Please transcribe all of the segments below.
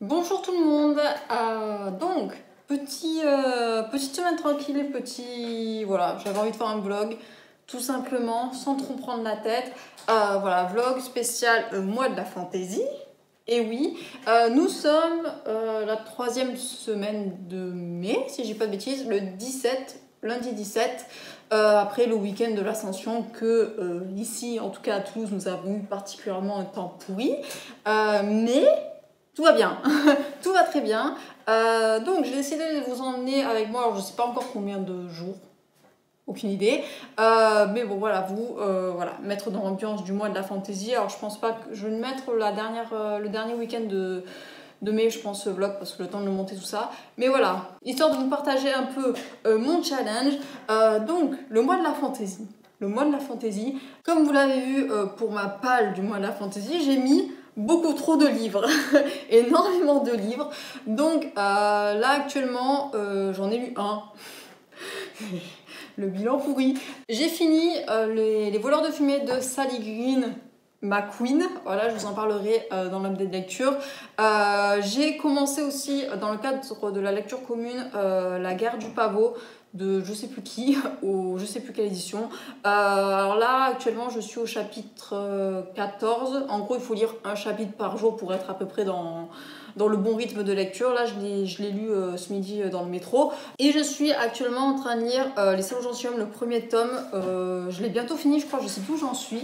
Bonjour tout le monde. Euh, donc, petit, euh, petite semaine tranquille et petit... Voilà, j'avais envie de faire un vlog, tout simplement, sans trop prendre la tête. Euh, voilà, vlog spécial mois de la fantaisie. Et oui, nous sommes la troisième semaine de mai, si j'ai pas de bêtises, le 17, lundi 17. après le week-end de l'Ascension que ici, en tout cas à Toulouse, nous avons eu particulièrement un temps pourri. mais tout va bien, tout va très bien. Euh, donc j'ai décidé de vous emmener avec moi, alors je sais pas encore combien de jours, aucune idée. Euh, mais bon voilà, vous euh, voilà, mettre dans l'ambiance du mois de la fantaisie. Alors je pense pas que je vais mettre la dernière, le dernier week-end de, de mai, je pense, ce vlog, parce que le temps de le monter tout ça. Mais voilà, histoire de vous partager un peu mon challenge. donc le mois de la fantaisie. Le mois de la fantaisie. Comme vous l'avez vu pour ma palle du mois de la fantaisie, j'ai mis beaucoup trop de livres, énormément de livres. Donc euh, là actuellement, euh, j'en ai lu un. Le bilan pourri. J'ai fini euh, les, voleurs de fumée de Sally Green, ma queen. Voilà, je vous en parlerai dans l'update lecture. J'ai commencé aussi, dans le cadre de la lecture commune, La guerre du pavot de je sais plus qui ou je sais plus quelle édition. Euh, alors là, actuellement, je suis au chapitre 14. Euh, en gros, il faut lire un chapitre par jour pour être à peu près dans, le bon rythme de lecture. Là, je l'ai lu euh, ce midi dans le métro. Et je suis actuellement en train de lire Les Salons Gentilhommes, le premier tome. je l'ai bientôt fini, je crois, je sais plus où j'en suis.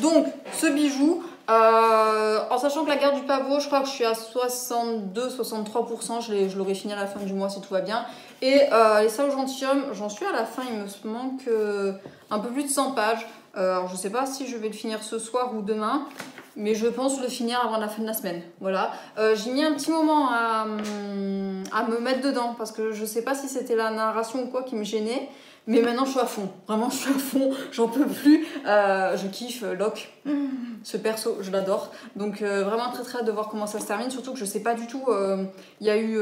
Donc, ce bijou, en sachant que la guerre du pavot, je crois que je suis à 62-63%, je l'aurai fini à la fin du mois si tout va bien. Et euh, les salauds gentilshommes, j'en suis à la fin, il me manque euh, un peu plus de 100 pages. Euh, alors je sais pas si je vais le finir ce soir ou demain, mais je pense le finir avant la fin de la semaine. Voilà. J'ai mis un petit moment à, à, me mettre dedans parce que je sais pas si c'était la narration ou quoi qui me gênait. Mais maintenant, je suis à fond. Vraiment, je suis à fond. J'en peux plus. Euh, je kiffe euh, Locke. Ce perso, je l'adore. Donc, euh, vraiment très très hâte de voir comment ça se termine. Surtout que je sais pas du tout. Il y a eu.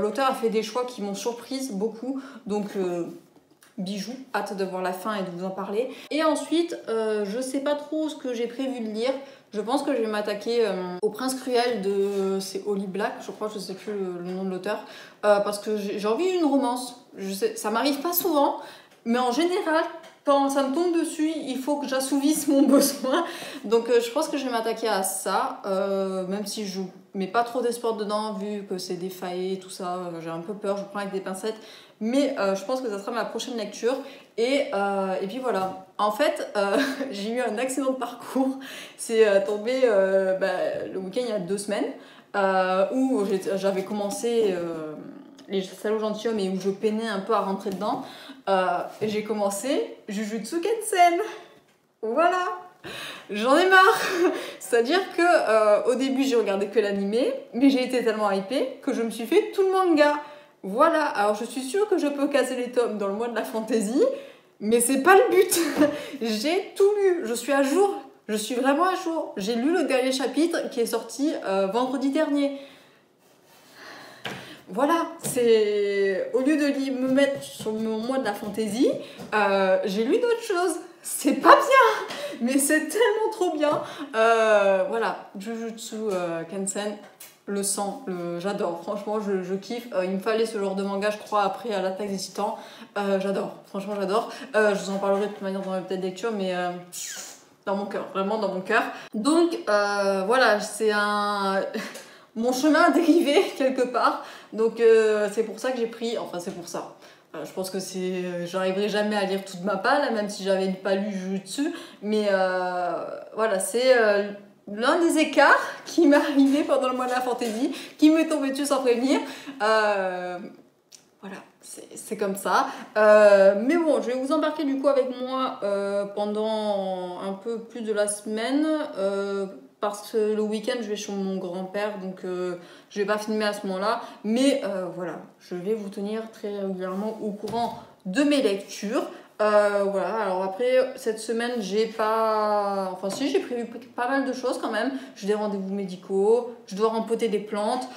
L'auteur a fait des choix qui m'ont surprise beaucoup. Donc. Bijou, hâte de voir la fin et de vous en parler. Et ensuite, je sais pas trop ce que j'ai prévu de lire. Je pense que je vais m'attaquer au Prince Cruel de. C'est Holly Black, je crois, je sais plus le, nom de l'auteur. parce que j'ai envie d'une romance. Ça m'arrive pas souvent, mais en général, quand ça me tombe dessus, il faut que j'assouvisse mon besoin. Donc euh, je pense que je vais m'attaquer à ça, euh, même si je mets pas trop d'espoir dedans, vu que c'est défaillé, tout ça, euh, j'ai un peu peur, je prends avec des pincettes. Mais je pense que ça sera ma prochaine lecture. Et, et puis voilà. En fait, j'ai eu un accident de parcours. C'est tombé bah, le week-end il y a deux semaines, où j'avais commencé les salons gentilshommes et où je peinais un peu à rentrer dedans. Euh, j'ai commencé Jujutsu Kaisen. Voilà. J'en ai marre. C'est-à-dire que euh, au début j'ai regardé que l'animé, mais j'ai été tellement hypée que je me suis fait tout le manga. Voilà. Alors je suis sûre que je peux casser les tomes dans le mois de la fantaisie, mais c'est pas le but. j'ai tout lu. Je suis à jour. Je suis vraiment à jour. J'ai lu le dernier chapitre qui est sorti euh, vendredi dernier. Voilà, c'est au lieu de me mettre sur mon mois de la fantaisie, euh, j'ai lu d'autres choses. C'est pas bien, mais c'est tellement trop bien. Euh, voilà, Jujutsu Kansen, le sang, j'adore. Franchement, je, kiffe. il me fallait ce genre de manga, je crois, après à l'attaque des titans. j'adore, franchement, j'adore. je vous en parlerai de toute manière dans la peut lecture, mais dans mon cœur, vraiment dans mon cœur. Donc voilà, c'est un mon chemin a dérivé quelque part. Donc euh, c'est pour ça que j'ai pris, enfin c'est pour ça. Euh, je pense que c'est, j'arriverai jamais à lire toute ma palle, même si j'avais pas lu dessus. Mais euh, voilà, c'est l'un des écarts qui m'est arrivé pendant le mois de la fantaisie, qui m'est tombé dessus sans prévenir. voilà, c'est comme ça. mais bon, je vais vous embarquer du coup avec moi pendant un peu plus de la semaine parce que le week-end je vais chez mon grand-père donc euh, je vais pas filmer à ce moment-là mais euh, voilà je vais vous tenir très régulièrement au courant de mes lectures euh, voilà alors après cette semaine j'ai pas enfin si j'ai prévu pas mal de choses quand même. J'ai des rendez-vous médicaux je dois rempoter des plantes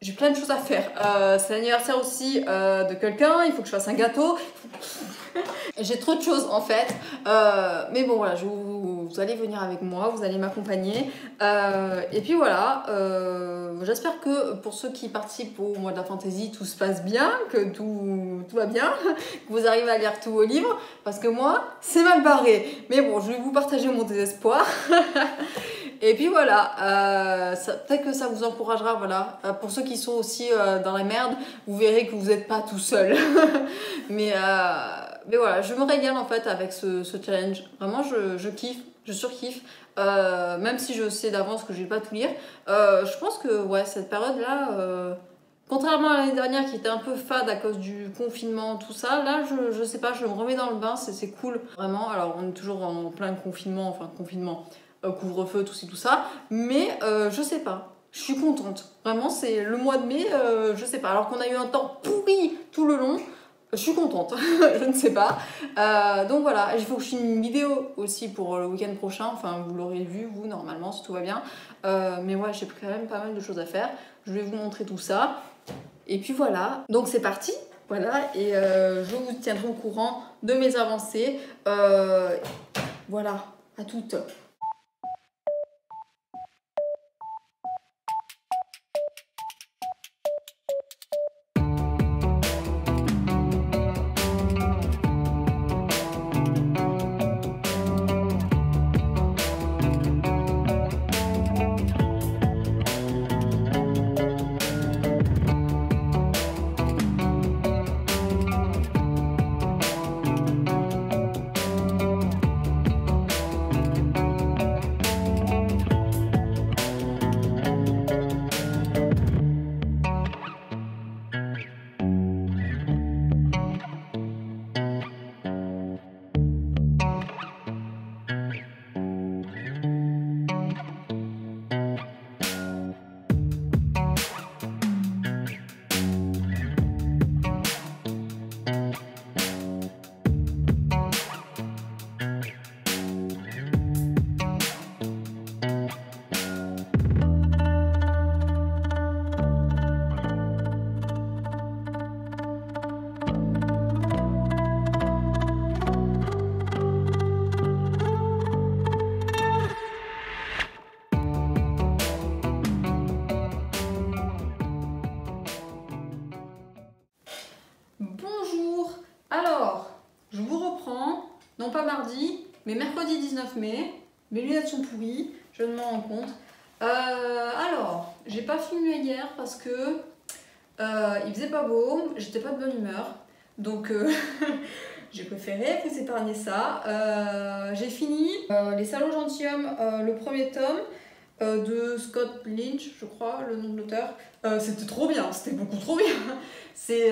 j'ai plein de choses à faire. C'est l'anniversaire aussi de quelqu'un il faut que je fasse un gâteau. J'ai trop de choses en fait. Mais bon voilà je vous vous allez venir avec moi, vous allez m'accompagner. Euh, et puis voilà, euh, j'espère que pour ceux qui participent au mois de la fantaisie, tout se passe bien, que tout, tout va bien, que vous arrivez à lire tous vos livres, parce que moi, c'est mal barré. Mais bon, je vais vous partager mon désespoir. Et puis voilà, euh, peut-être que ça vous encouragera, voilà. Pour ceux qui sont aussi dans la merde, vous verrez que vous n'êtes pas tout seul. mais, mais voilà, je me régale en fait avec ce, ce challenge. Vraiment, je, je kiffe, je surkiffe. même si je sais d'avance que je vais pas tout lire. je pense que ouais, cette période-là, contrairement à l'année dernière qui était un peu fade à cause du confinement, tout ça, là, je, je sais pas, je me remets dans le bain, c'est cool. Vraiment, alors on est toujours en plein confinement, enfin confinement euh, couvre-feu, tout ci, tout ça. Mais euh, je sais pas. Je suis contente. Vraiment, c'est le mois de mai, euh, je sais pas. Alors qu'on a eu un temps pourri tout le long, je suis contente. je ne sais pas. donc voilà, il faut que je filme une vidéo aussi pour le week-end prochain. Enfin, vous l'aurez vu, vous, normalement, si tout va bien. mais ouais, j'ai quand même pas mal de choses à faire. Je vais vous montrer tout ça. Et puis voilà. Donc c'est parti. Voilà, et je vous tiendrai au courant de mes avancées. voilà, à toutes. Mercredi 19 mai, mes lunettes sont pourries, je ne m'en rends compte. Euh, alors, j'ai pas filmé hier parce que euh, il faisait pas beau, j'étais pas de bonne humeur, donc euh, j'ai préféré vous épargner ça. j'ai fini Les Salons Gentilhommes, le premier tome de Scott Lynch, je crois, le nom de l'auteur. c'était trop bien, c'était beaucoup trop bien. C'est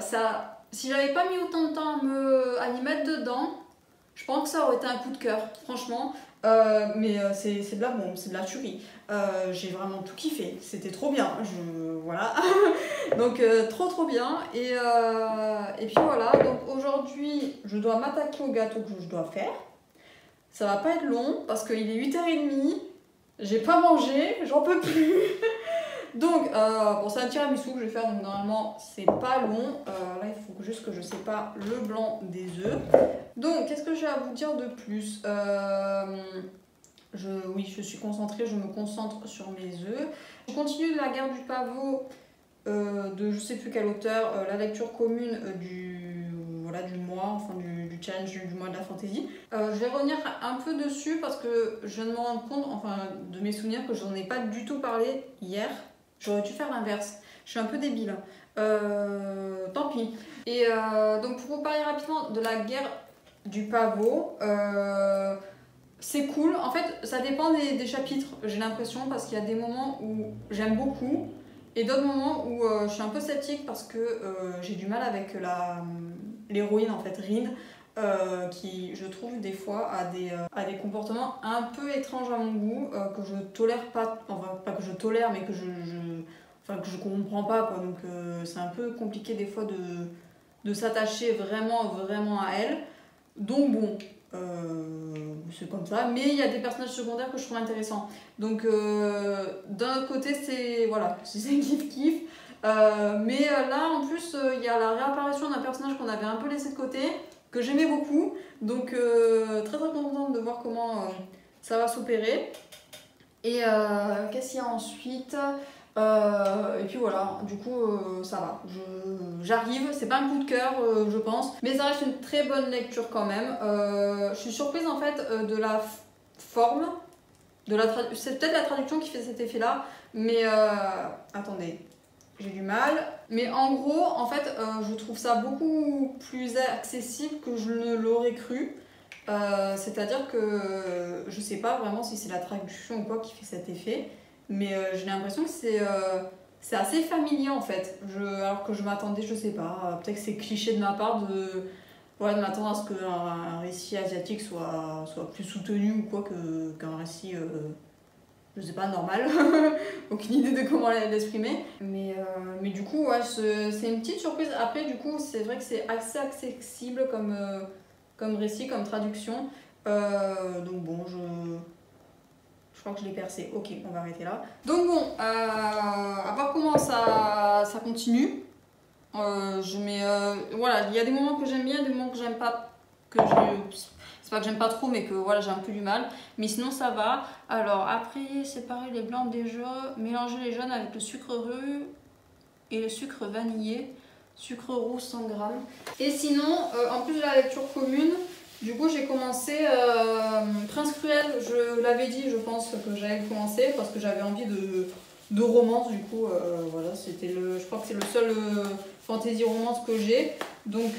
ça. Si j'avais pas mis autant de temps à, me, à y mettre dedans, je pense que ça aurait été un coup de cœur, franchement. Euh, mais euh, c'est de la bombe, c'est de la tuerie. Euh, j'ai vraiment tout kiffé, c'était trop bien. Voilà. donc trop trop bien. Et, et puis voilà, donc aujourd'hui je dois m'attaquer au gâteau que je dois faire. Ça va pas être long parce qu'il est 8h30, j'ai pas mangé, j'en peux plus. Donc, euh, bon, c'est un tiramisu que je vais faire, donc normalement, c'est pas long. Euh, là, il faut juste que je sépare le blanc des œufs. Donc, qu'est-ce que j'ai à vous dire de plus? Euh, je, Oui, je suis concentrée, je me concentre sur mes œufs. Je continue de la guerre du pavot de je sais plus quel auteur, la lecture commune du, voilà, du mois, enfin du, du challenge du, mois de la fantaisie. je vais revenir un peu dessus parce que je de me rendre compte, enfin de mes souvenirs, que j'en ai pas du tout parlé hier. J'aurais dû faire l'inverse. Je suis un peu débile. Euh, tant pis. Et euh, donc pour vous parler rapidement de la guerre du pavot, euh, c'est cool. En fait, ça dépend des, chapitres, j'ai l'impression, parce qu'il y a des moments où j'aime beaucoup et d'autres moments où je suis un peu sceptique parce que j'ai du mal avec l'héroïne, en fait, Rin. qui, je trouve, des fois a des, des comportements un peu étranges à mon goût, que je tolère pas, enfin pas que je tolère, mais que je, enfin, que je comprends pas, quoi. Donc euh, c'est un peu compliqué des fois de, de s'attacher vraiment, vraiment à elle. Donc bon, euh, c'est comme ça. Mais il y a des personnages secondaires que je trouve intéressants. Donc euh, d'un côté, c'est voilà, c'est kiff kiff. mais là, en plus, il y a la réapparition d'un personnage qu'on avait un peu laissé de côté que j'aimais beaucoup. Donc très très contente de voir comment ça va s'opérer. Et qu'est-ce qu'il y a ensuite? Et puis voilà, du coup ça va. J'arrive, c'est pas un coup de cœur je pense, mais ça reste une très bonne lecture quand même. je suis surprise en fait de la forme, c'est peut-être la traduction qui fait cet effet là, mais attendez, j'ai du mal. Mais en gros, en fait, euh, je trouve ça beaucoup plus accessible que je ne l'aurais cru. Euh, c'est-à-dire que je sais pas vraiment si c'est la traduction ou quoi qui fait cet effet, mais euh, j'ai l'impression que c'est assez familier en fait. Alors que je m'attendais, je sais pas, peut-être que c'est cliché de ma part de, de m'attendre à ce qu'un récit asiatique soit, soit plus soutenu ou quoi qu'un récit je sais pas, normal. Aucune idée de comment l'exprimer. Mais, euh, mais du coup, ouais, c'est une petite surprise. Après, du coup, c'est vrai que c'est assez accessible comme, euh, comme récit, comme traduction. Euh, donc bon, je... Je crois que je l'ai percé. Ok, on va arrêter là. Donc bon, à voir comment ça, ça continue. je mets... voilà, il y a des moments que j'aime bien, des moments que j'aime pas. C'est pas que j'aime pas trop, mais que voilà, j'ai un peu du mal. Mais sinon, ça va. Alors, après, séparer les blancs des jaunes, mélanger les jaunes avec le sucre rue et le sucre vanillé. Sucre roux 100 grammes. Et sinon, euh, en plus de la lecture commune, du coup, j'ai commencé euh, Prince Cruel. Je l'avais dit, je pense que j'allais commencer parce que j'avais envie de, de romance. Du coup, euh, voilà, c'était le. Je crois que c'est le seul fantasy romance que j'ai. Donc,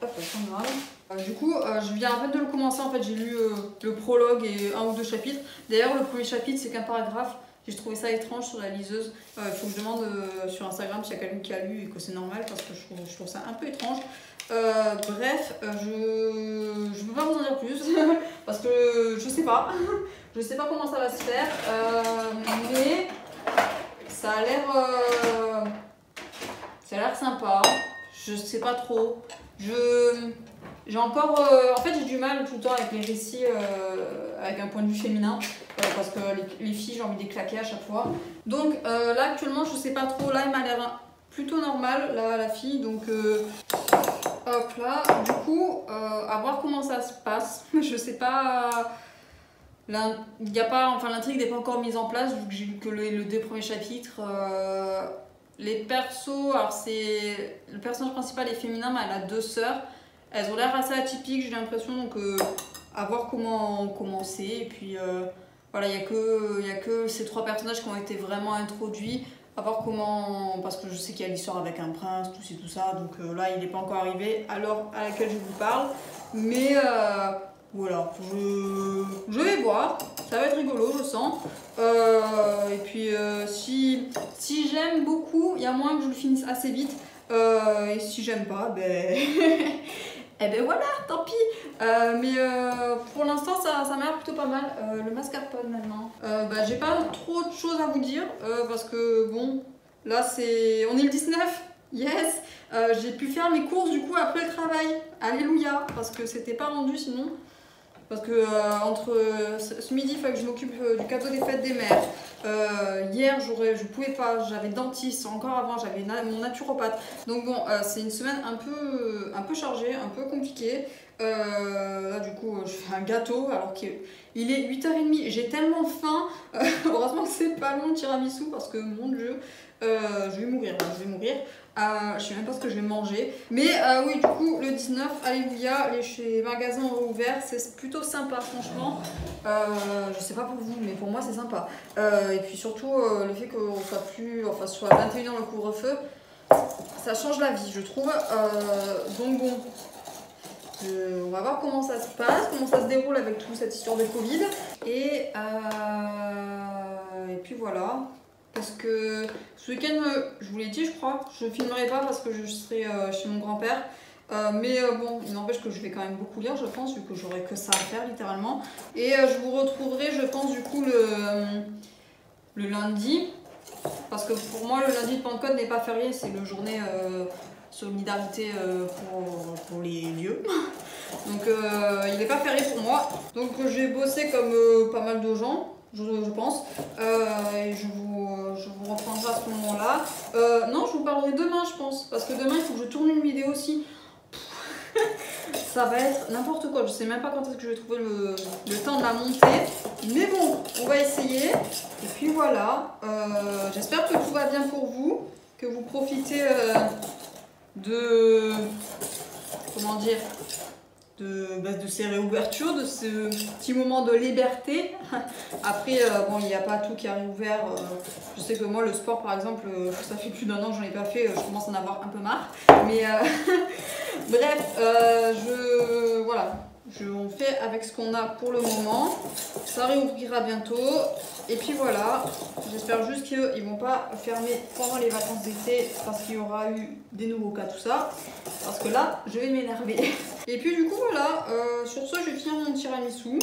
hop, 100 grammes. Euh, du coup, euh, je viens à peine de le commencer, en fait, j'ai lu euh, le prologue et un ou deux chapitres. D'ailleurs, le premier chapitre, c'est qu'un paragraphe. J'ai trouvé ça étrange sur la liseuse. Il faut que je demande sur Instagram s'il y a quelqu'un qui a lu et que c'est normal parce que je trouve, ça un peu étrange. bref, je ne peux pas vous en dire plus parce que je sais pas. je sais pas comment ça va se faire. mais ça a l'air. ça a l'air sympa. Je sais pas trop. Je. J'ai encore. Euh, en fait, j'ai du mal tout le temps avec les récits euh, avec un point de vue féminin. Euh, parce que les, filles, j'ai envie de les claquer à chaque fois. Donc là, actuellement, je sais pas trop. Là, elle m'a l'air plutôt normale, là, la fille. Donc, hop là. Du coup, à voir comment ça se passe. je sais pas. Il y a pas, enfin l'intrigue n'est pas encore mise en place vu que j'ai lu que le, le, deux premiers chapitres. les persos, alors c'est le personnage principal est féminin, mais elle a deux sœurs. Elles ont l'air assez atypiques, j'ai l'impression, donc euh, à voir comment commencer. Et puis euh, voilà, il n'y a, que, a que ces trois personnages qui ont été vraiment introduits. À voir comment. Parce que je sais qu'il y a l'histoire avec un prince, tout tout ça. Donc euh, là, il n'est pas encore arrivé à l'heure à laquelle je vous parle. Mais voilà, je, je, vais voir. Ça va être rigolo, je sens. et puis si, si j'aime beaucoup, il y a moins que je le finisse assez vite. et si j'aime pas, ben. Et eh ben voilà, tant pis. Euh, mais euh, pour l'instant, ça, ça m'a l'air plutôt pas mal. Euh, le mascarpone maintenant. bah, j'ai pas trop de choses à vous dire parce que bon, là c'est. On est le 19, yes. j'ai pu faire mes courses du coup après le travail. Alléluia, parce que c'était pas rendu sinon. Parce que entre ce midi, il fallait que je m'occupe du cadeau des fêtes des mères. Euh, hier, je pouvais pas, j'avais dentiste, encore avant, j'avais mon naturopathe. Donc bon, euh, c'est une semaine un peu, un peu chargée, un peu compliquée. Euh, là, du coup, je fais un gâteau alors qu'il est 8h30. J'ai tellement faim. heureusement que c'est pas long le tiramisu parce que mon dieu, je vais mourir. je vais mourir. Euh, je sais même pas ce que je vais manger. Mais euh, oui, du coup, le 19, Alléluia, les, magasins ont. C'est plutôt sympa, franchement. Euh, je sais pas pour vous, mais pour moi, c'est sympa. et puis surtout, le fait qu'on soit plus, enfin, soit 21h le couvre-feu, ça change la vie, je trouve. donc bon. on va voir comment ça se passe, comment ça se déroule avec toute cette histoire de Covid. Et puis voilà. Parce que ce week-end, euh, je vous l'ai dit, je crois, je ne filmerai pas parce que je serai euh, chez mon grand-père. Euh, mais bon, il n'empêche que je vais quand même beaucoup lire, je pense, vu que j'aurai que ça à faire littéralement. Et je vous retrouverai, je pense, du coup, le, le lundi. Parce que pour moi, le lundi de Pentecôte n'est pas férié, c'est le journée solidarité pour, pour, les lieux. Donc il n'est pas férié pour moi. Donc je vais bosser comme pas mal de gens je, pense. Euh, et je vous, je vous reprendrai à ce moment-là. Euh, non, je vous parlerai demain, je pense. Parce que demain, il faut que je tourne une vidéo aussi. ça va être n'importe quoi. Je sais même pas quand est-ce que je vais trouver le, temps de la monter. Mais bon, on va essayer. Et puis voilà. Euh, j'espère que tout va bien pour vous. Que vous profitez euh, de... Comment dire de, bah, de ces réouvertures, de ce petit moment de liberté. Après, euh, bon, il n'y a pas tout qui a réouvert. Euh, je sais que moi, le sport, par exemple, euh, ça fait plus d'un an que j'en ai pas fait, je commence à en avoir un peu marre. Mais bref, je, voilà, je, on fait avec ce qu'on a pour le moment. Ça réouvrira bientôt. Et puis voilà, j'espère juste qu'ils ne vont pas fermer pendant les vacances d'été parce qu'il y aura eu des nouveaux cas, tout ça. Parce que là, je vais m'énerver. Et puis du coup, voilà, euh, sur ce, je vais finir mon tiramisu.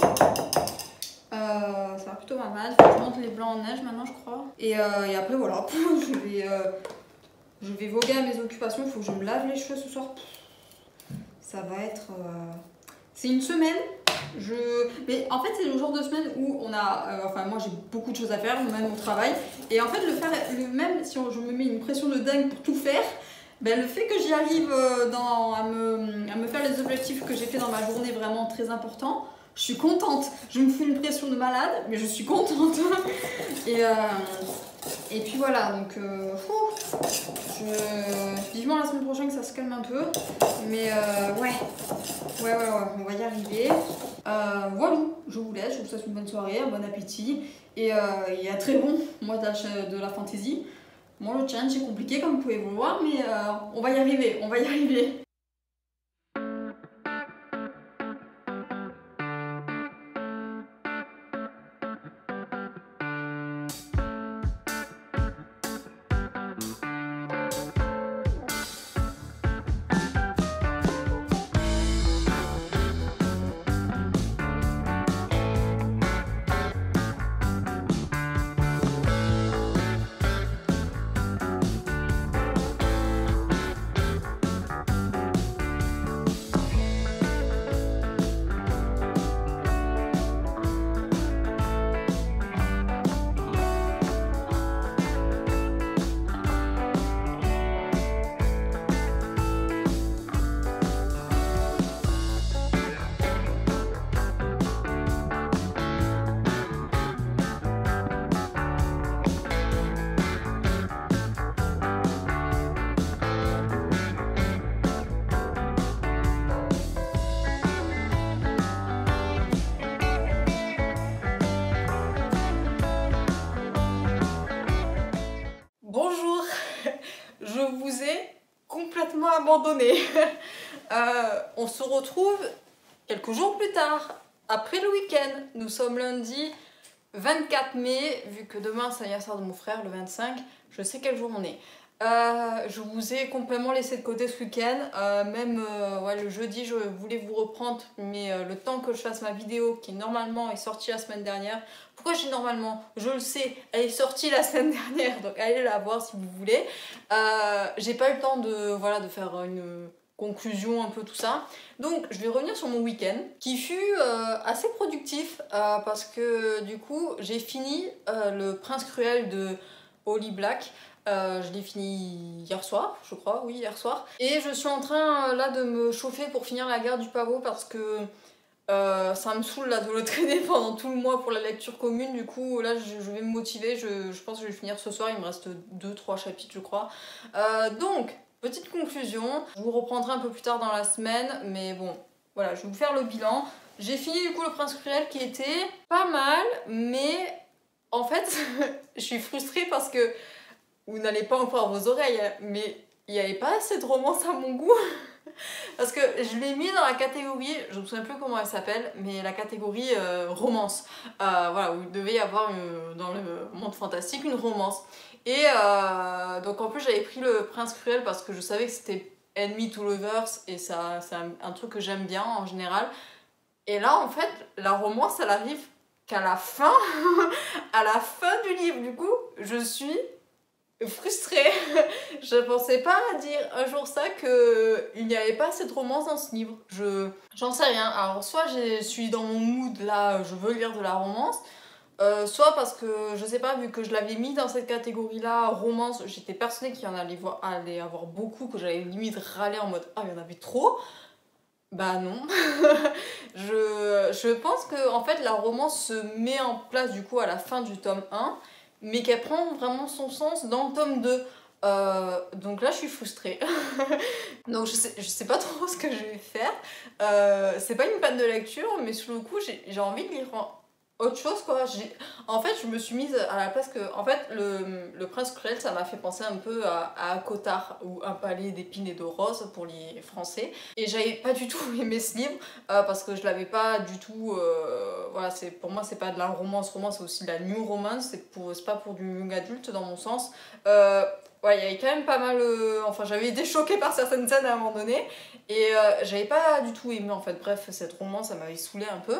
Euh, ça va plutôt ma mal. Je monte les blancs en neige maintenant, je crois. Et, euh, après, voilà, je vais, je vais voguer à mes occupations. Il faut que je me lave les cheveux ce soir. Ça va être... C'est une semaine. Je... Mais en fait, c'est le genre de semaine où on a. Euh, enfin, moi j'ai beaucoup de choses à faire, même au travail. Et en fait, le faire, le même si je me mets une pression de dingue pour tout faire, ben, le fait que j'y arrive euh, à, me, à me faire les objectifs que j'ai fait dans ma journée vraiment très important, je suis contente. Je me fais une pression de malade, mais je suis contente. Et, euh, et puis voilà, donc euh, je... vivement la semaine prochaine que ça se calme un peu. Mais euh, ouais. ouais, ouais, ouais, on va y arriver. Voilà, je vous laisse, je vous souhaite une bonne soirée, un bon appétit et, et un très bon mois d'achat de la fantaisie. Moi, le challenge est compliqué comme vous pouvez vous voir, mais on va y arriver, on va y arriver. Euh, on se retrouve quelques jours plus tard, après le week-end. Nous sommes lundi 24 mai, vu que demain c'est l'anniversaire de mon frère, le 25, je sais quel jour on est. Euh, je vous ai complètement laissé de côté ce week-end. Euh, même ouais, le jeudi, je voulais vous reprendre, mais le temps que je fasse ma vidéo, qui normalement est sortie la semaine dernière. Pourquoi j'ai normalement? Je le sais, elle est sortie la semaine dernière, donc allez la voir si vous voulez. j'ai pas eu le temps de, voilà, de faire une conclusion, un peu tout ça. Donc je vais revenir sur mon week-end qui fut euh, assez productif euh, parce que du coup j'ai fini euh, le Prince Cruel de Holly Black. Je l'ai fini hier soir, je crois, oui, hier soir. Et je suis en train là de me chauffer pour finir la guerre du pavot parce que ça me saoule là de le traîner pendant tout le mois pour la lecture commune. Du coup, là, je, vais me motiver. Je, je, pense que je vais finir ce soir. Il me reste 2-3 chapitres, je crois. donc, Petite conclusion, je vous reprendrai un peu plus tard dans la semaine, mais bon, voilà, je vais vous faire le bilan. J'ai fini du coup le Prince Cruel qui était pas mal, mais en fait, je suis frustrée parce que vous n'allez pas en croire vos oreilles, mais il n'y avait pas assez de romance à mon goût. Parce que je l'ai mis dans la catégorie, je ne me souviens plus comment elle s'appelle, mais la catégorie euh, romance. Euh, voilà, où il devait y avoir dans le monde fantastique une romance. Et euh, donc en plus j'avais pris le Prince Cruel parce que je savais que c'était Enemy to Lovers et ça c'est un, truc que j'aime bien en général. Et là en fait la romance elle arrive qu'à la fin, à la fin du livre du coup je suis frustrée. je pensais pas dire un jour ça que il n'y avait pas cette romance dans ce livre. Je j'en sais rien. Alors soit je suis dans mon mood là, je veux lire de la romance, euh, soit parce que, je sais pas, vu que je l'avais mis dans cette catégorie-là, romance, j'étais persuadée qu'il y en allait avoir beaucoup, que j'allais limite râler en mode Ah, il y en avait trop. Bah non. je, je pense que en fait la romance se met en place du coup à la fin du tome 1, mais qu'elle prend vraiment son sens dans le tome 2. Euh, donc là, je suis frustrée. donc je sais, pas trop ce que je vais faire. Euh, c'est pas une panne de lecture, mais sur le coup, j'ai envie de lire autre chose quoi. En fait je me suis mise à la place que en fait le, le prince cruel ça m'a fait penser un peu à, à Cotard ou un palais d'épines et de roses pour les français. Et j'avais pas du tout aimé ce livre euh, parce que je l'avais pas du tout euh, voilà c'est pour moi c'est pas de la romance. Romance c'est aussi de la new romance. C'est pour pas pour du young adulte dans mon sens. Euh, ouais il y avait quand même pas mal enfin j'avais été choquée par certaines scènes à un moment donné. Et j'avais pas du tout aimé en fait. Bref cette romance ça m'avait saoulé un peu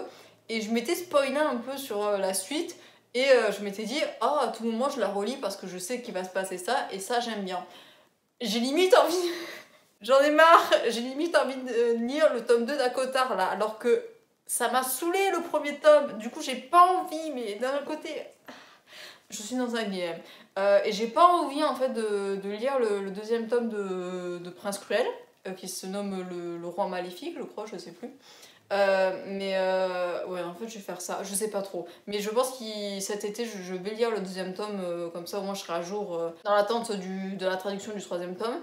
et je m'étais spoilé un peu sur euh, la suite. Et euh, je m'étais dit, oh, à tout moment, je la relis parce que je sais qu'il va se passer ça. Et ça, j'aime bien. J'ai limite envie. J'en ai marre. J'ai limite envie de lire le tome 2 d'Akotar là. Alors que ça m'a saoulé le premier tome. Du coup, j'ai pas envie. Mais d'un côté, je suis dans un game. Euh, et j'ai pas envie en fait de, de lire le, deuxième tome de, de Prince Cruel. qui se nomme le, le, Roi Maléfique, je crois, je sais plus. Euh, mais euh, ouais, en fait, je vais faire ça. Je sais pas trop. Mais je pense que cet été, je, vais lire le deuxième tome. Euh, comme ça, au moins, je serai à jour dans l'attente de la traduction du troisième tome.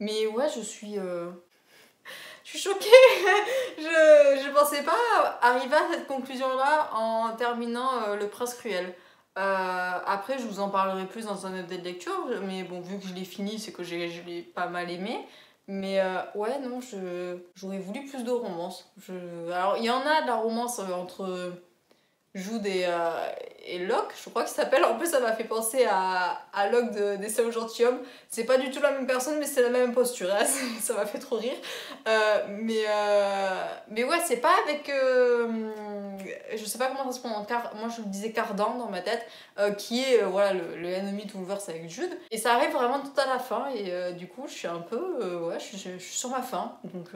Mais ouais, je suis. je suis choquée je, je pensais pas arriver à cette conclusion-là en terminant Le Prince Cruel. après, je vous en parlerai plus dans un update lecture. Mais bon, vu que je l'ai fini, c'est que je l'ai pas mal aimé. Mais euh, ouais, non, j'aurais voulu plus de romance. Alors, il y en a de la romance euh, entre Jude et, euh, et Locke, je crois qu'il s'appelle. En plus, ça m'a fait penser à, à Locke de, des Sept Gentilhommes. C'est pas du tout la même personne, mais c'est la même posture. Hein. ça m'a fait trop rire. Euh, mais, euh, mais ouais, c'est pas avec. je sais pas comment ça se prononce. Car, moi, je disais Cardan dans ma tête, qui est voilà, le, le ennemi de Wolverse avec Jude. Et ça arrive vraiment tout à la fin. Et du coup, je suis un peu. ouais, je, je, suis sur ma fin. Donc.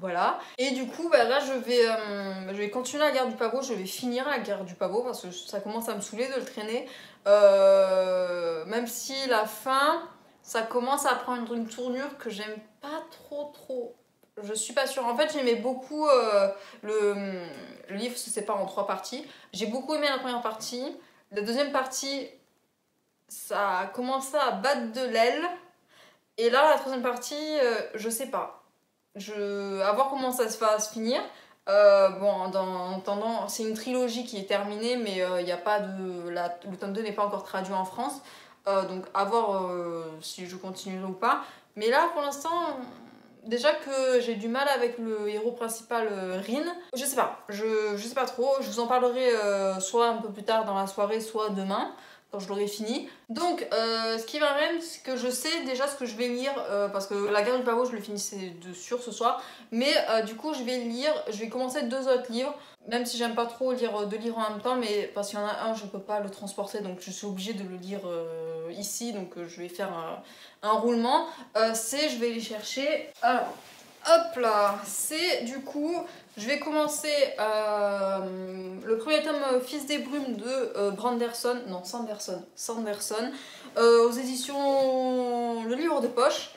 Voilà. Et du coup, bah, là, je vais, euh, je vais continuer la guerre du pavot. Je vais finir la guerre du pavot parce que ça commence à me saouler de le traîner. Euh, même si la fin, ça commence à prendre une tournure que j'aime pas trop, trop. Je suis pas sûre. En fait, j'aimais beaucoup euh, le, livre se sépare en trois parties. J'ai beaucoup aimé la première partie. La deuxième partie, ça a à battre de l'aile. Et là, la troisième partie, je sais pas je, à voir comment ça se finir. Euh, bon, en attendant, c'est une trilogie qui est terminée, mais il euh, n'y a pas de. La, le tome 2 n'est pas encore traduit en France. Euh, donc, à voir si je continue ou pas. Mais là, pour l'instant, déjà que j'ai du mal avec le héros principal, Rin. Je sais pas, je, je sais pas trop. Je vous en parlerai soit un peu plus tard dans la soirée, soit demain quand je l'aurai fini. Donc, euh, ce qui va même, c'est que je sais déjà ce que je vais lire, euh, parce que La guerre du pavot, je le finissais de sûr ce soir. Mais euh, du coup, je vais lire, je vais commencer deux autres livres, même si j'aime pas trop lire deux livres en même temps, mais parce qu'il y en a un, je peux pas le transporter, donc je suis obligée de le lire ici, donc je vais faire un, un roulement. c'est, je vais les chercher. Alors, hop là, c'est du coup je vais commencer euh, le premier tome euh, Fils des brumes de euh, Branderson, non Sanderson, Sanderson, aux éditions Le Livre de Poche,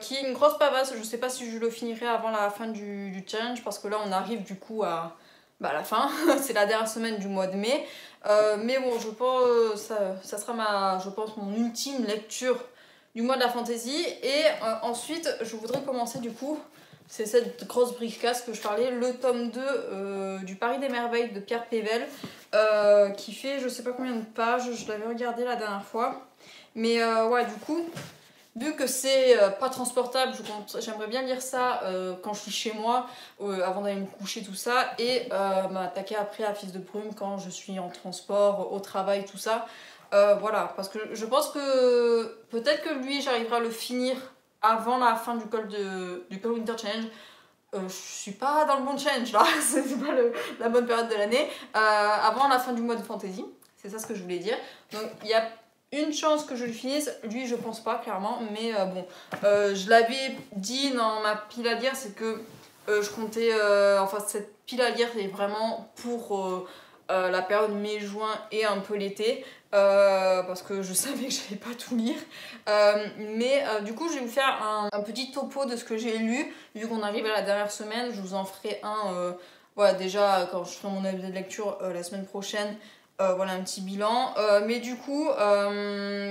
qui est une grosse pavasse. Je sais pas si je le finirai avant la fin du, challenge parce que là on arrive du coup à, bah, la fin, c'est la dernière semaine du mois de mai. mais bon, je pense ça, ça sera ma, je pense mon ultime lecture du mois de la fantasy. Et ensuite, je voudrais commencer du coup c'est cette grosse bricasse que je parlais, le tome 2 euh, du Paris des Merveilles de Pierre Pével, euh, qui fait je sais pas combien de pages, je l'avais regardé la dernière fois. Mais euh, ouais, du coup, vu que c'est pas transportable, j'aimerais bien lire ça quand je suis chez moi, avant d'aller me coucher, tout ça, et m'attaquer après à Fils de Brume quand je suis en transport, au travail, tout ça. voilà, parce que je pense que peut-être que lui, j'arriverai à le finir avant la fin du call, de, du Winter Challenge. Euh, je suis pas dans le bon challenge là, c'est pas la bonne période de l'année. Euh, avant la fin du mois de fantasy, c'est ça ce que je voulais dire. Donc il y a une chance que je le finisse, lui je pense pas clairement, mais euh, bon, je l'avais dit dans ma pile à lire, c'est que je comptais, enfin cette pile à lire est vraiment pour la période mai-juin et un peu l'été. Parce que je savais que j'allais pas tout lire. mais du coup, je vais vous faire un, petit topo de ce que j'ai lu. Vu qu'on arrive à la dernière semaine, je vous en ferai un. voilà, déjà, quand je ferai mon avis de lecture la semaine prochaine, voilà un petit bilan. mais du coup,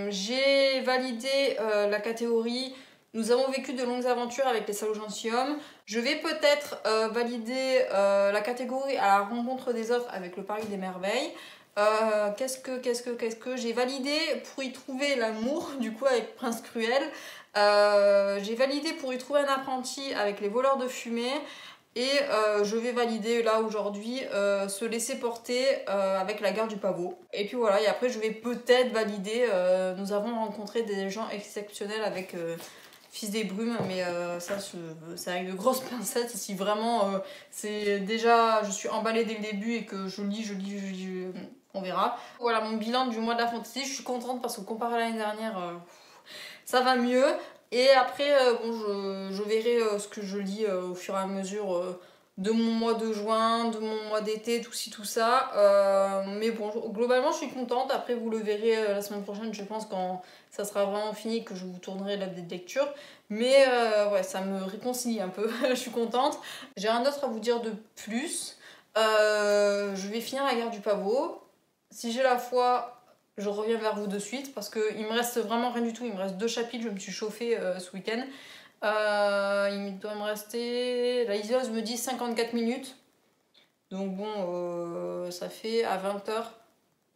j'ai validé la catégorie nous avons vécu de longues aventures avec les gentilshommes. Je vais peut-être euh, valider euh, la catégorie à la rencontre des autres avec le Paris des merveilles. Euh, qu'est-ce que, qu'est-ce que, qu'est-ce que j'ai validé pour y trouver l'amour, du coup, avec Prince Cruel. j'ai validé pour y trouver un apprenti avec les voleurs de fumée. Et je vais valider là aujourd'hui se laisser porter avec la gare du pavot. Et puis voilà, et après je vais peut-être valider. nous avons rencontré des gens exceptionnels avec Fils des brumes, mais euh, ça, c'est avec de grosses pincettes. Si vraiment euh, c'est déjà, je suis emballée dès le début et que je lis, je lis, je lis, on verra. Voilà mon bilan du mois de la fantasy. Je suis contente parce que comparé à l'année dernière, euh, ça va mieux. Et après, bon, je, verrai ce que je lis au fur et à mesure de mon mois de juin, de mon mois d'été, tout ci, tout ça. Euh, mais bon, globalement, je suis contente. Après, vous le verrez euh, la semaine prochaine, je pense, quand ça sera vraiment fini, que je vous tournerai la lecture. Mais euh, ouais, ça me réconcilie un peu. je suis contente. J'ai rien d'autre à vous dire de plus. je vais finir la guerre du pavot. Si j'ai la foi, je reviens vers vous de suite parce qu'il me reste vraiment rien du tout. Il me reste deux chapitres. Je me suis chauffée ce week-end. Euh, il doit me rester. La isolose me dit 54 minutes. Donc bon, euh, ça fait à 20h.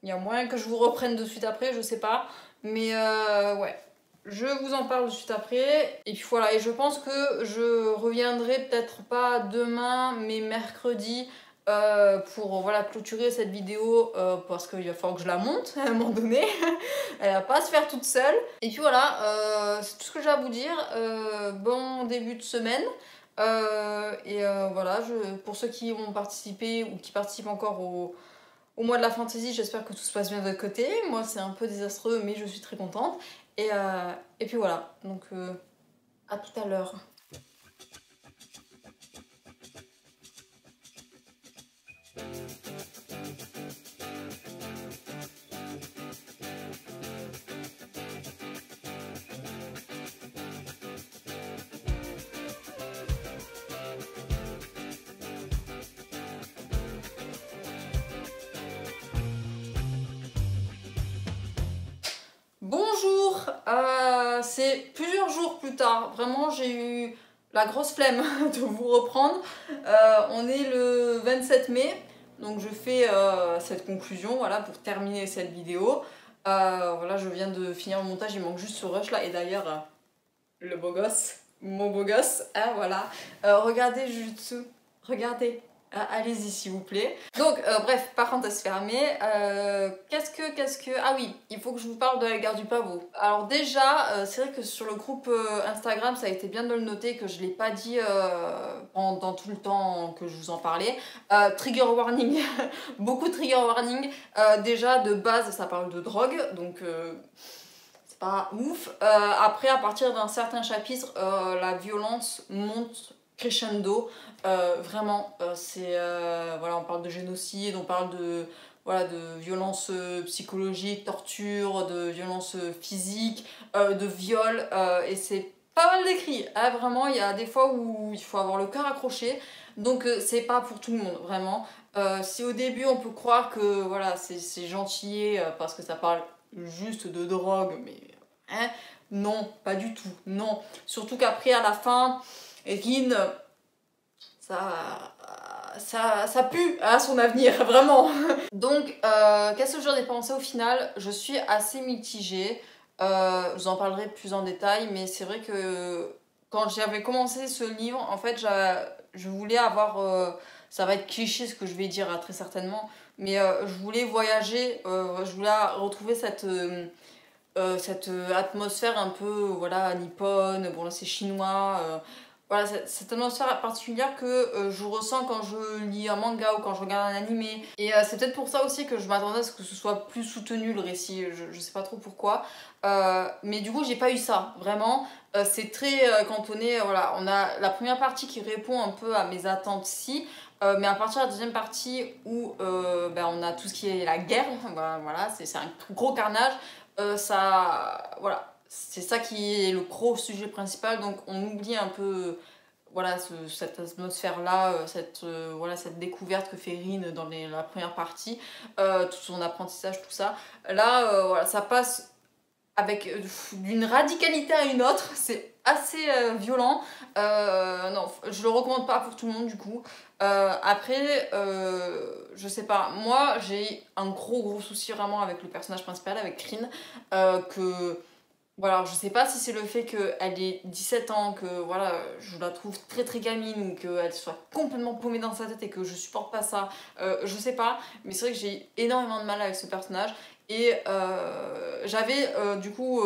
Il y a moyen que je vous reprenne de suite après, je sais pas. Mais euh, ouais, je vous en parle de suite après. Et puis voilà, et je pense que je reviendrai peut-être pas demain, mais mercredi euh, pour voilà, clôturer cette vidéo euh, parce qu'il va falloir que je la monte à un moment donné. Elle va pas se faire toute seule. Et puis voilà, euh, c'est tout ce que j'ai à vous dire. bon début de semaine. et voilà, pour ceux qui ont participé ou qui participent encore au, au mois de la fantaisie, j'espère que tout se passe bien de votre côté. Moi, c'est un peu désastreux, mais je suis très contente. Et, et puis voilà, donc à tout à l'heure. Plusieurs jours plus tard. Vraiment, j'ai eu la grosse flemme de vous reprendre. Euh, on est le 27 mai. Donc je fais euh, cette conclusion voilà, pour terminer cette vidéo. Euh, voilà, je viens de finir le montage, il manque juste ce rush là. Et d'ailleurs, le beau gosse, mon beau gosse, hein, voilà. regardez Jujutsu, regardez. Ah, allez-y s'il vous plaît. Donc euh, bref, parenthèse fermée. Euh, qu'est-ce que, qu'est-ce que... Ah oui, il faut que je vous parle de la gare du pavot. Alors déjà, euh, c'est vrai que sur le groupe Instagram, ça a été bien de le noter que je l'ai pas dit pendant tout le temps que je vous en parlais. trigger warning, beaucoup de trigger warning. déjà, de base, ça parle de drogue, donc c'est pas ouf. après, à partir d'un certain chapitre, la violence monte crescendo. Euh, vraiment, euh, c'est euh, voilà, on parle de génocide, on parle de voilà de violence psychologique, torture, de violence physique, de viol et c'est pas mal décrit. Hein, vraiment, il y a des fois où il faut avoir le cœur accroché. Donc c'est pas pour tout le monde, vraiment. si au début on peut croire que voilà, c'est gentil parce que ça parle juste de drogue, mais hein, non, pas du tout, non. Surtout qu'après à la fin, Rin ça, ça, ça pue à son avenir, vraiment. Donc, euh, qu'est-ce que j'en ai pensé au final? Je suis assez mitigée. Euh, je vous en parlerai plus en détail, mais c'est vrai que quand j'avais commencé ce livre, en fait, je voulais avoir. Euh, ça va être cliché ce que je vais dire très certainement, mais je voulais voyager, je voulais retrouver cette. cette atmosphère un peu voilà nippone bon là c'est chinois voilà, cette, atmosphère particulière que euh, je ressens quand je lis un manga ou quand je regarde un animé. Et euh, c'est peut-être pour ça aussi que je m'attendais à ce que ce soit plus soutenu le récit, je, je sais pas trop pourquoi. Euh, mais du coup, j'ai pas eu ça, vraiment. c'est très cantonné, voilà. On a la première partie qui répond un peu à mes attentes si. mais à partir de la deuxième partie où ben, on a tout ce qui est la guerre, voilà, c'est un gros carnage, ça, voilà, c'est ça qui est le gros sujet principal, donc on oublie un peu voilà, cette atmosphère-là, euh, cette, euh, cette découverte que fait Rin dans la première partie, euh, tout son apprentissage, tout ça. Là, voilà, ça passe avec d'une radicalité à une autre, c'est assez violent. non, je le recommande pas pour tout le monde du coup. après, je sais pas, moi j'ai un gros gros souci vraiment avec le personnage principal, avec Rin, que voilà, je sais pas si c'est le fait qu'elle ait 17 ans, que voilà, je la trouve très très gamine ou qu'elle soit complètement paumée dans sa tête et que je supporte pas ça, euh, je sais pas, mais c'est vrai que j'ai énormément de mal avec ce personnage. Et euh, j'avais euh, du coup,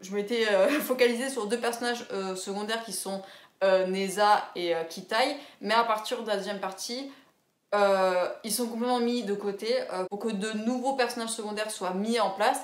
je m'étais focalisée sur deux personnages secondaires qui sont Neza et Kitai, mais à partir de la deuxième partie, ils sont complètement mis de côté pour que de nouveaux personnages secondaires soient mis en place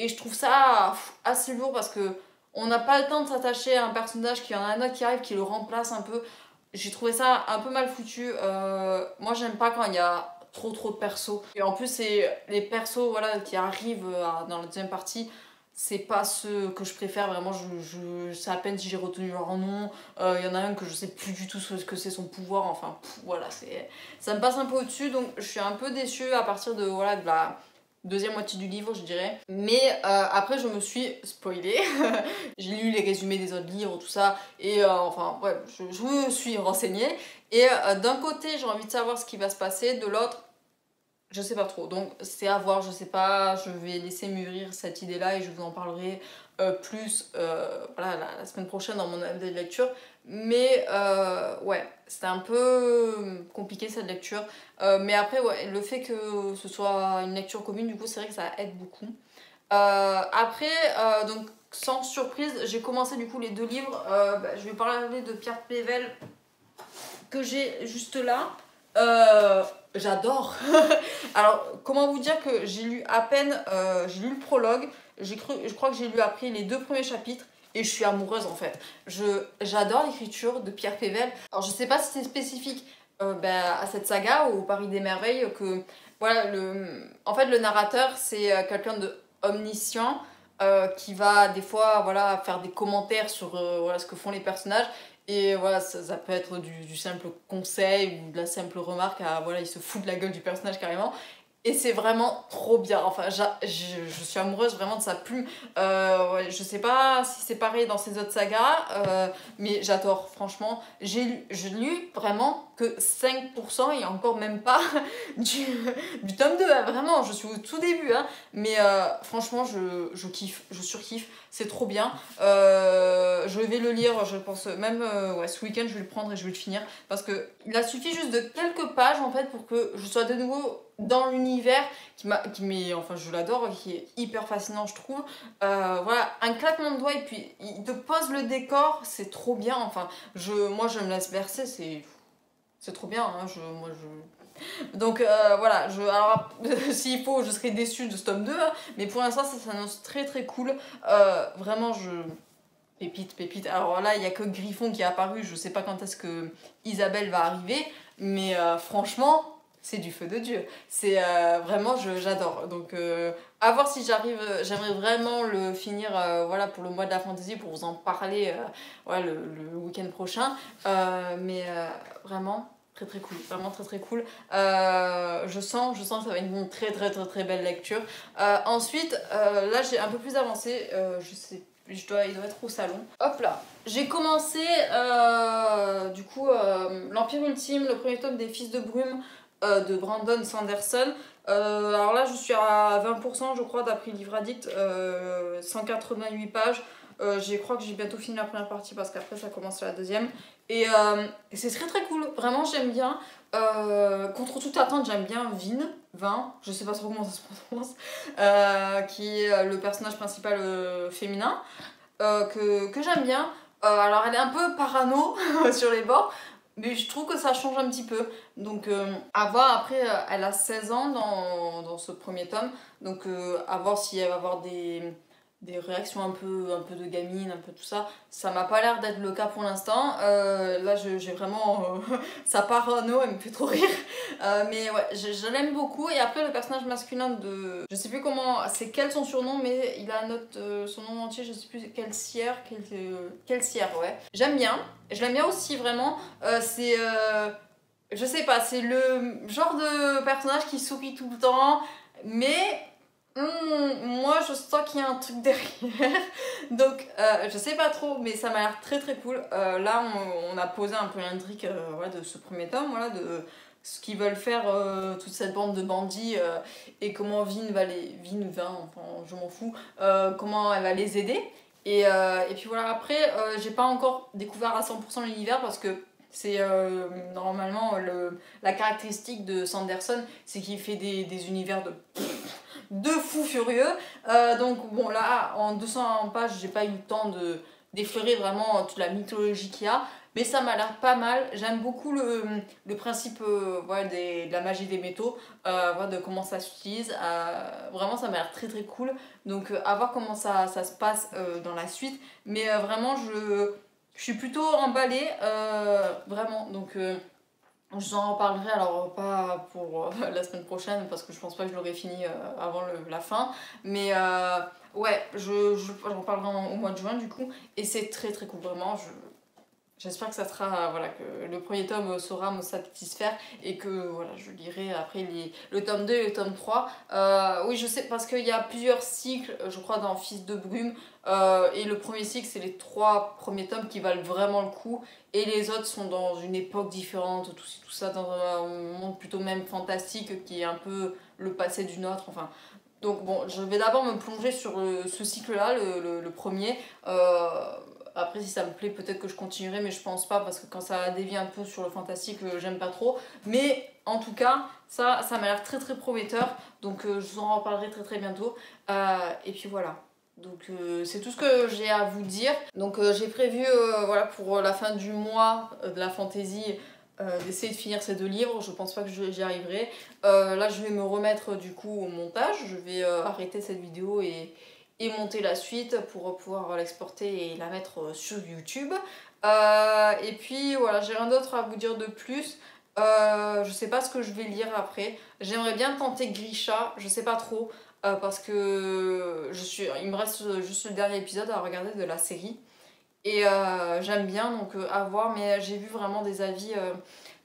et je trouve ça assez lourd parce que on n'a pas le temps de s'attacher à un personnage qui en a un autre qui arrive qui le remplace un peu. J'ai trouvé ça un peu mal foutu. Euh, moi, j'aime pas quand il y a trop trop de persos. Et en plus, c'est les persos voilà, qui arrivent euh, dans la deuxième partie. C'est pas ceux que je préfère, vraiment, je, je c'est à peine si j'ai retenu leur nom. Euh, il y en a un que je sais plus du tout ce que c'est son pouvoir, enfin, voilà, c'est ça me passe un peu au-dessus, donc je suis un peu déçue à partir de, voilà, de la deuxième moitié du livre, je dirais. Mais euh, après, je me suis spoilée. j'ai lu les résumés des autres livres, tout ça. Et euh, enfin, ouais, je, me suis renseignée. Et euh, d'un côté, j'ai envie de savoir ce qui va se passer. De l'autre, je sais pas trop. Donc, c'est à voir, je sais pas. Je vais laisser mûrir cette idée-là et je vous en parlerai plus voilà, la, semaine prochaine dans mon de lecture. Mais euh, ouais, c'était un peu compliqué cette lecture. Euh, mais après, ouais, le fait que ce soit une lecture commune, du coup, c'est vrai que ça aide beaucoup. Euh, après, donc sans surprise, j'ai commencé du coup les deux livres. Bah, je vais parler de Pierre Pével que j'ai juste là. J'adore. Alors, comment vous dire que j'ai lu à peine, j'ai lu le prologue. Cru, je crois que j'ai lu après les deux premiers chapitres et je suis amoureuse en fait. J'adore l'écriture de Pierre Pével. Alors je sais pas si c'est spécifique euh, ben, à cette saga ou au Paris des Merveilles que voilà le en fait le narrateur c'est euh, quelqu'un de omniscient euh, qui va des fois voilà faire des commentaires sur voilà ce que font les personnages et voilà ça, ça peut être du, du, simple conseil ou de la simple remarque à voilà il se fout de la gueule du personnage carrément et c'est vraiment trop bien. Enfin, je, je, suis amoureuse vraiment de sa plume. Euh, je sais pas si c'est pareil dans ces autres sagas, euh, mais j'adore, franchement. J'ai lu vraiment que 5% et encore même pas du, du tome 2. Hein. Vraiment, je suis au tout début. Hein. Mais euh, franchement, je, je kiffe, je surkiffe. C'est trop bien. Je vais le lire, je pense, même ouais, ce week-end, je vais le prendre et je vais le finir. Parce que il a suffi juste de quelques pages en fait pour que je sois de nouveau dans l'univers qui m'a qui met enfin je l'adore qui est hyper fascinant je trouve. Euh, voilà un claquement de doigts et puis il te pose le décor c'est trop bien. Enfin je moi je me laisse bercer c'est c'est trop bien hein, je moi je donc euh, voilà je alors s'il faut je serai déçue de ce tome 2 hein, mais pour l'instant ça s'annonce très très cool. Euh, vraiment je pépite pépite. Alors là il y a que Griffon qui est apparu je sais pas quand est-ce que Isabelle va arriver mais franchement c'est du feu de Dieu. C'est euh, vraiment, j'adore. Donc, euh, à voir si j'arrive. J'aimerais vraiment le finir euh, voilà, pour le mois de la fantasy pour vous en parler le, le week-end prochain. mais vraiment, très très cool. Vraiment très très cool. je sens, je sens que ça va être une très très très très belle lecture. ensuite, là j'ai un peu plus avancé. je sais je dois, il doit être au salon. Hop là. J'ai commencé, du coup, l'Empire Ultime, le premier tome des Fils de Brume. Euh, de Brandon Sanderson. Euh, alors là, je suis à 20%, je crois, d'après Livre Addict, 188 euh, pages. je crois que j'ai bientôt fini la première partie parce qu'après ça commence la deuxième. Et, c'est très très cool, vraiment j'aime bien. contre toute attente, j'aime bien Vin, Vin, je sais pas trop comment ça se prononce, qui est le personnage principal féminin, que, que j'aime bien. alors elle est un peu parano sur les bords, mais je trouve que ça change un petit peu. Donc à voir, après elle a 16 ans dans, ce premier tome, donc à voir si elle va avoir des des réactions un peu, un peu de gamine, un peu tout ça. Ça m'a pas l'air d'être le cas pour l'instant. Euh, là, j'ai vraiment. Euh, ça parano, elle me fait trop rire. Euh, mais ouais, je, l'aime beaucoup. Et après, le personnage masculin de. Je sais plus comment. C'est quel son surnom, mais il a notre, son nom entier, je sais plus. Quel Sierre, quel, quel ouais. J'aime bien. Je l'aime bien aussi, vraiment. c'est. je sais pas, c'est le genre de personnage qui sourit tout le temps, mais Hmm, moi je sens qu'il y a un truc derrière. Donc euh, je sais pas trop, mais ça m'a l'air très très cool. Euh, là on, a posé un peu l'intrigue euh, de ce premier tome, voilà, de ce qu'ils veulent faire toute cette bande de bandits et comment Vin va les. Vin, Vin, enfin je m'en fous, comment elle va les aider. Et, et puis voilà, après j'ai pas encore découvert à 100% l'univers parce que c'est normalement le, la caractéristique de Sanderson, c'est qu'il fait des, des univers de de fou furieux. Euh, donc bon là, en 200 pages, j'ai pas eu le temps de d'effleurer vraiment toute la mythologie qu'il y a. Mais ça m'a l'air pas mal. J'aime beaucoup le, le principe euh, des, de la magie des métaux, euh, de comment ça s'utilise. vraiment, ça m'a l'air très très cool. Donc, à voir comment ça, ça se passe dans la suite. Mais vraiment, je, je suis plutôt emballée. vraiment. Donc, je en reparlerai, alors pas pour euh, la semaine prochaine, parce que je pense pas que je l'aurai fini euh, avant la fin. Mais euh, ouais, je, j'en parlerai au mois de juin du coup. Et c'est très très cool, vraiment. Je, J'espère que ça sera, voilà, que le premier tome saura me satisfaire et que voilà, je lirai après les, le tome 2 et le tome 3. Euh, oui, je sais, parce qu'il y a plusieurs cycles, je crois, dans Fils de Brume. Euh, et le premier cycle, c'est les trois premiers tomes qui valent vraiment le coup. Et les autres sont dans une époque différente, tout, tout ça dans un monde plutôt même fantastique qui est un peu le passé d'une autre. Enfin, donc bon, je vais d'abord me plonger sur ce cycle-là, le, le, premier. Euh, après, si ça me plaît, peut-être que je continuerai, mais je pense pas parce que quand ça dévie un peu sur le fantastique, euh, j'aime pas trop. Mais en tout cas, ça, ça m'a l'air très très prometteur. Donc euh, je vous en reparlerai très très bientôt. Euh, et puis voilà. Donc c'est tout ce que j'ai à vous dire. Donc j'ai prévu voilà, pour la fin du mois de la fantaisie d'essayer de finir ces deux livres. Je pense pas que j'y arriverai. là je vais me remettre du coup au montage. Je vais arrêter cette vidéo et, et monter la suite pour pouvoir l'exporter et la mettre euh, sur YouTube. Euh, et puis voilà, j'ai rien d'autre à vous dire de plus. Euh, je sais pas ce que je vais lire après. J'aimerais bien tenter Grisha, je sais pas trop. parce que je suis, il me reste juste le dernier épisode à regarder de la série. Et j'aime bien, donc à voir. Mais j'ai vu vraiment des avis.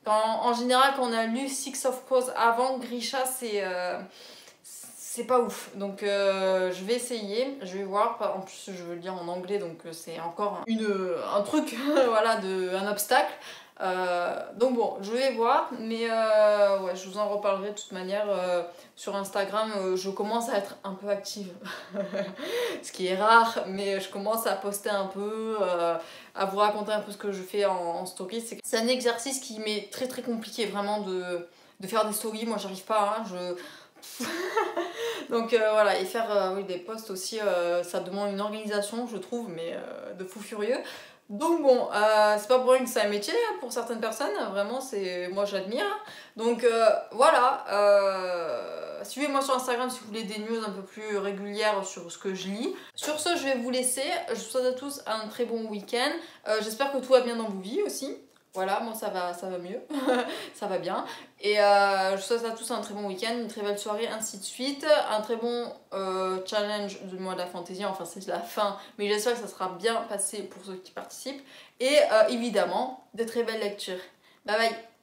en général, quand on a lu Six of Pose avant, Grisha, c'est c'est pas ouf. Donc euh, je vais essayer, je vais voir. En plus, je veux le lire en anglais, donc euh, c'est encore une, un truc, voilà, de, un obstacle. Euh, donc bon, je vais voir, mais ouais, je vous en reparlerai de toute manière sur Instagram. je commence à être un peu active, ce qui est rare, mais je commence à poster un peu, à vous raconter un peu ce que je fais en, en story. C'est un exercice qui m'est très très compliqué vraiment de, de faire des stories. Moi, j'arrive pas. Hein, je Donc euh, voilà, et faire euh, des posts aussi, euh, ça demande une organisation, je trouve, mais de fou furieux. Donc bon, c'est pas pour rien que c'est un métier hein, pour certaines personnes, vraiment, c'est moi j'admire. Donc voilà, suivez-moi sur Instagram si vous voulez des news un peu plus régulières sur ce que je lis. Sur ce, je vais vous laisser. Je vous souhaite à tous un très bon week-end. J'espère que tout va bien dans vos vies aussi. Voilà, moi ça va, ça va mieux, ça va bien. Et euh, je souhaite à tous un très bon week-end, une très belle soirée, ainsi de suite. Un très bon euh, challenge du mois de la fantaisie, enfin c'est la fin, mais j'espère que ça sera bien passé pour ceux qui participent. Et euh, évidemment, de très belles lectures. Bye bye